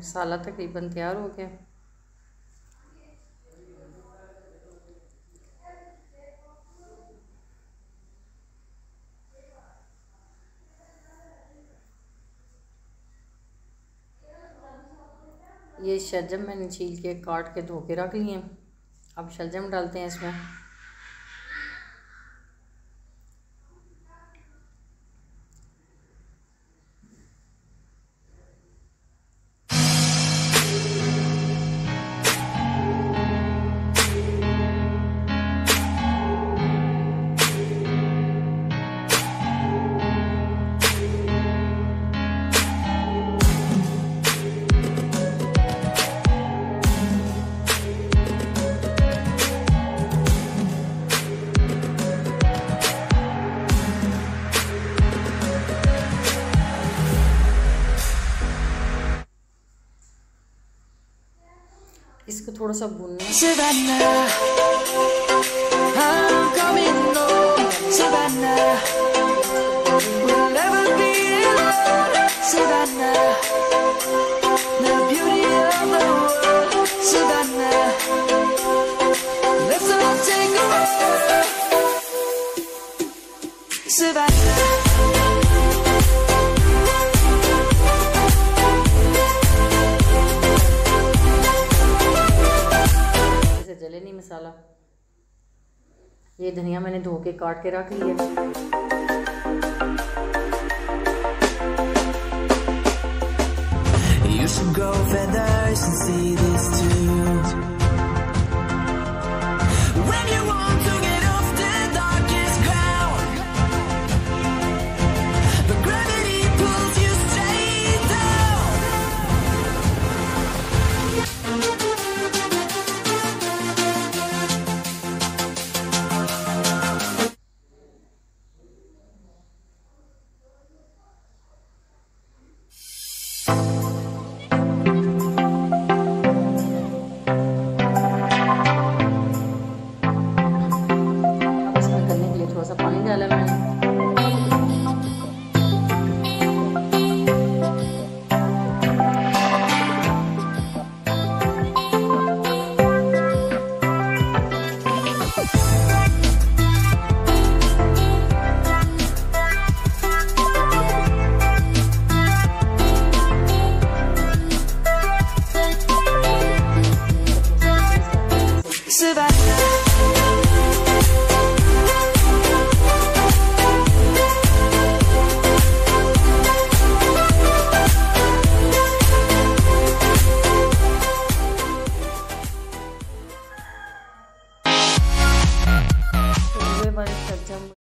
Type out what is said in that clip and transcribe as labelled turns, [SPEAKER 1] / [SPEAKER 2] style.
[SPEAKER 1] मसाला तकरीबन तैयार हो गया। ये शलजम मैंने छील के काट के धो के रख लिए। अब शलजम डालते हैं इसमें। इसको थोड़ा सा भूनना Savannah जले नहीं मसाला ये धनिया मैंने धो के काट के रख लिया You should grow feathers and see थोड़ा सा पानी डाला मैंने